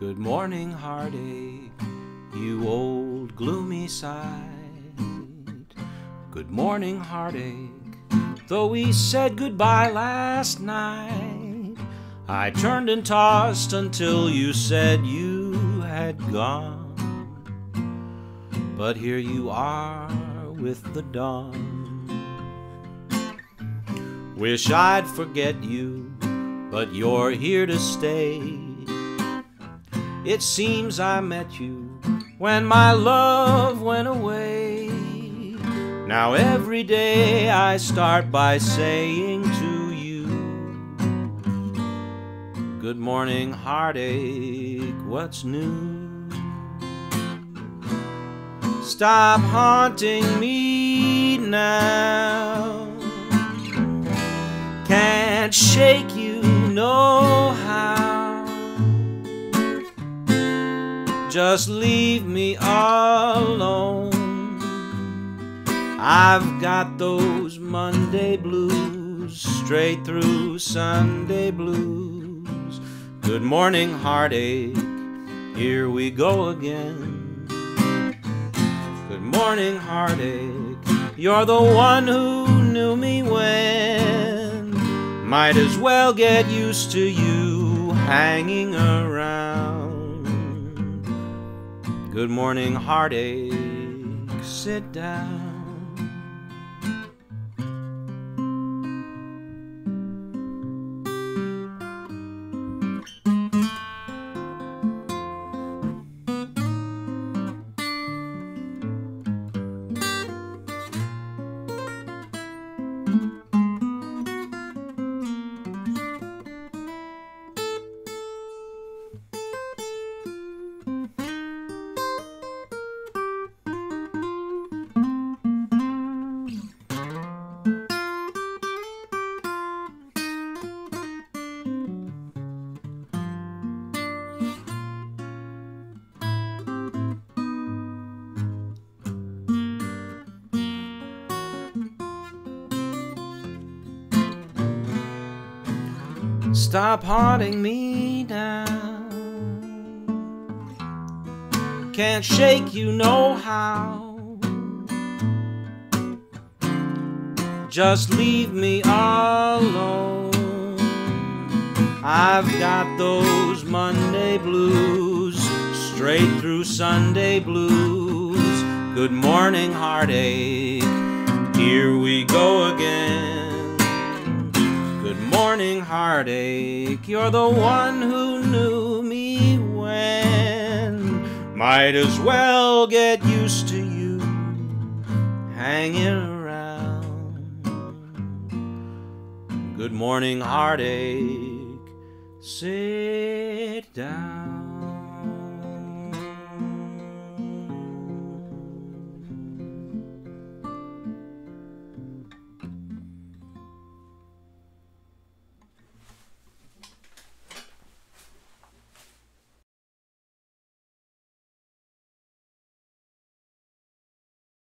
Good morning, heartache, you old gloomy side. Good morning, heartache, though we said goodbye last night. I turned and tossed until you said you had gone. But here you are with the dawn. Wish I'd forget you, but you're here to stay. It seems I met you when my love went away. Now every day I start by saying to you, Good morning, heartache, what's new? Stop haunting me now. Can't shake Just leave me alone. I've got those Monday blues straight through Sunday blues. Good morning, heartache. Here we go again. Good morning, heartache. You're the one who knew me when. Might as well get used to you hanging around. Good morning, heartache. Sit down. Stop haunting me now. Can't shake you no how. Just leave me alone. I've got those Monday blues, straight through Sunday blues. Good morning, heartache. Here we go again. Good morning, heartache. You're the one who knew me when. Might as well get used to you hanging around. Good morning, heartache. Sit down.